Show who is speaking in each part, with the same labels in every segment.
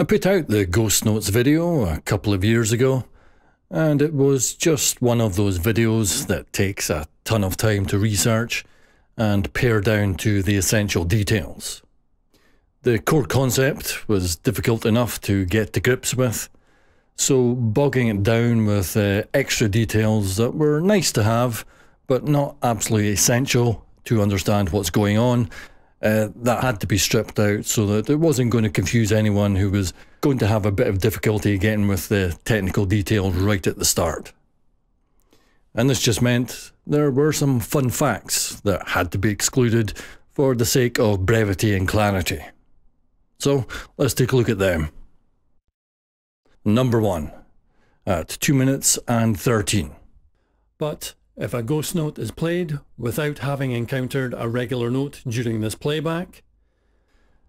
Speaker 1: I put out the Ghost Notes video a couple of years ago, and it was just one of those videos that takes a ton of time to research and pare down to the essential details. The core concept was difficult enough to get to grips with, so bogging it down with uh, extra details that were nice to have, but not absolutely essential to understand what's going on, uh, that had to be stripped out so that it wasn't going to confuse anyone who was going to have a bit of difficulty getting with the technical details right at the start. And this just meant there were some fun facts that had to be excluded for the sake of brevity and clarity. So let's take a look at them. Number 1 at 2 minutes and 13. But if a ghost note is played without having encountered a regular note during this playback,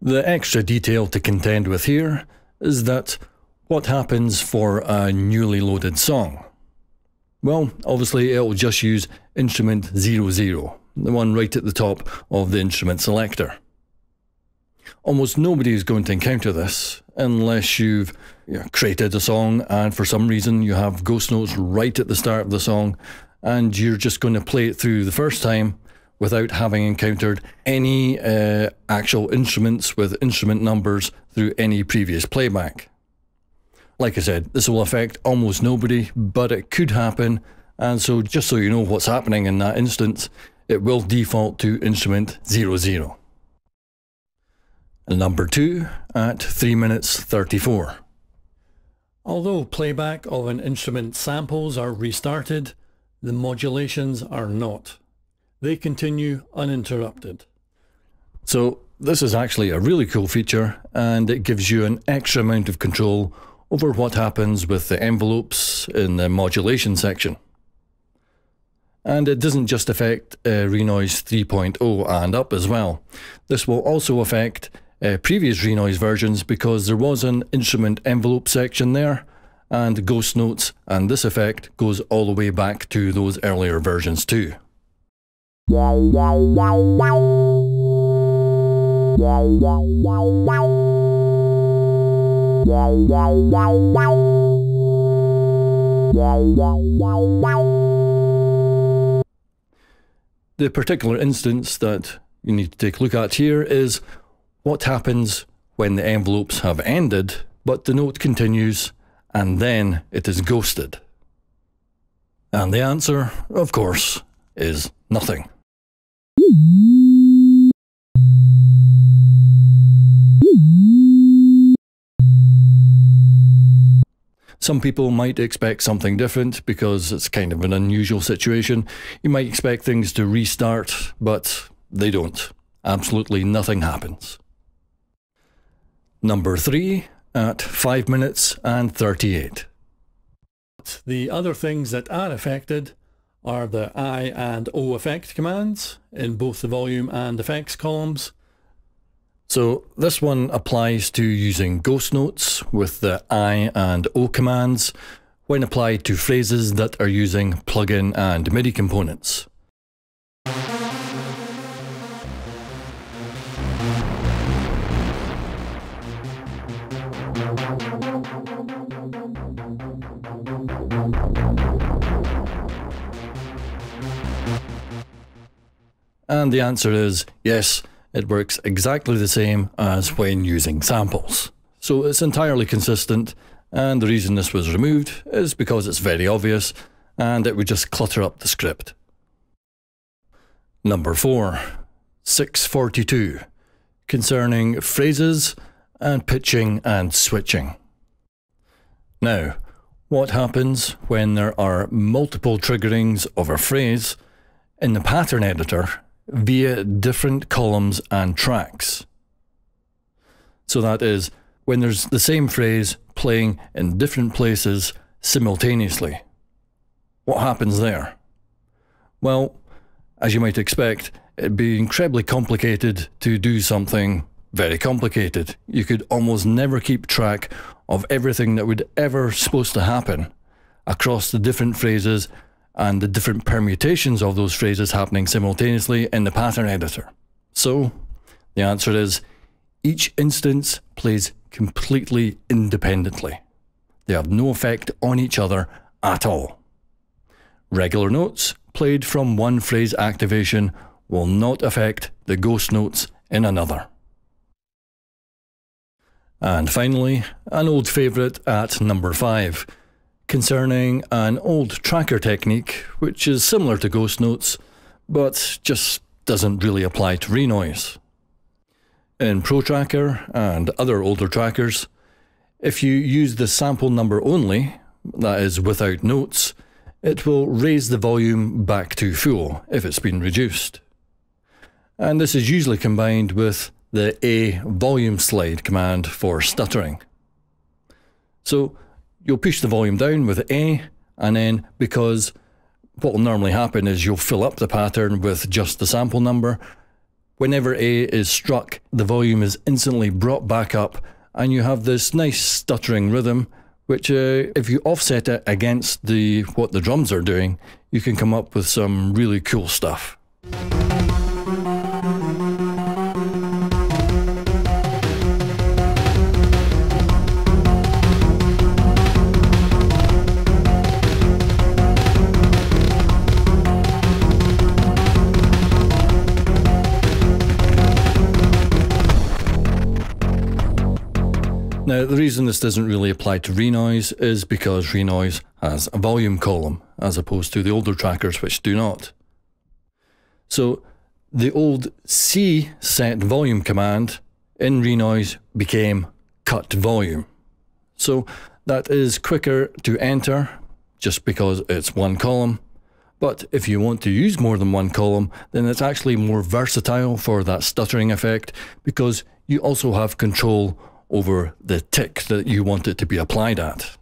Speaker 1: the extra detail to contend with here is that what happens for a newly loaded song? Well, obviously it'll just use instrument 00, the one right at the top of the instrument selector. Almost nobody is going to encounter this unless you've you know, created a song and for some reason you have ghost notes right at the start of the song and you're just going to play it through the first time without having encountered any uh, actual instruments with instrument numbers through any previous playback. Like I said, this will affect almost nobody, but it could happen, and so just so you know what's happening in that instance, it will default to instrument 00. Number 2 at 3 minutes 34. Although playback of an instrument samples are restarted, the modulations are not. They continue uninterrupted. So this is actually a really cool feature and it gives you an extra amount of control over what happens with the envelopes in the modulation section. And it doesn't just affect uh, Renoise 3.0 and up as well. This will also affect uh, previous Renoise versions because there was an instrument envelope section there and ghost notes, and this effect goes all the way back to those earlier versions too. The particular instance that you need to take a look at here is what happens when the envelopes have ended, but the note continues and then it is ghosted? And the answer, of course, is nothing. Some people might expect something different because it's kind of an unusual situation. You might expect things to restart, but they don't. Absolutely nothing happens. Number three, at 5 minutes and 38. The other things that are affected are the I and O effect commands in both the volume and effects columns. So this one applies to using ghost notes with the I and O commands when applied to phrases that are using plugin and MIDI components. And the answer is yes, it works exactly the same as when using samples. So it's entirely consistent, and the reason this was removed is because it's very obvious and it would just clutter up the script. Number 4. 642. Concerning phrases and pitching and switching. Now, what happens when there are multiple triggerings of a phrase in the pattern editor via different columns and tracks. So that is when there's the same phrase playing in different places simultaneously. What happens there? Well, as you might expect, it'd be incredibly complicated to do something very complicated. You could almost never keep track of everything that would ever supposed to happen across the different phrases and the different permutations of those phrases happening simultaneously in the pattern editor. So, the answer is each instance plays completely independently. They have no effect on each other at all. Regular notes played from one phrase activation will not affect the ghost notes in another. And finally, an old favourite at number 5, concerning an old tracker technique which is similar to ghost notes, but just doesn't really apply to renoise. In ProTracker and other older trackers, if you use the sample number only, that is without notes, it will raise the volume back to full if it's been reduced. And this is usually combined with the A volume slide command for stuttering. So you'll push the volume down with A, and then because what will normally happen is you'll fill up the pattern with just the sample number, Whenever A is struck, the volume is instantly brought back up, and you have this nice stuttering rhythm, which, uh, if you offset it against the what the drums are doing, you can come up with some really cool stuff. Now, the reason this doesn't really apply to Renoise is because Renoise has a volume column, as opposed to the older trackers which do not. So, the old C set volume command in Renoise became cut volume. So, that is quicker to enter just because it's one column. But if you want to use more than one column, then it's actually more versatile for that stuttering effect because you also have control over the tick that you want it to be applied at.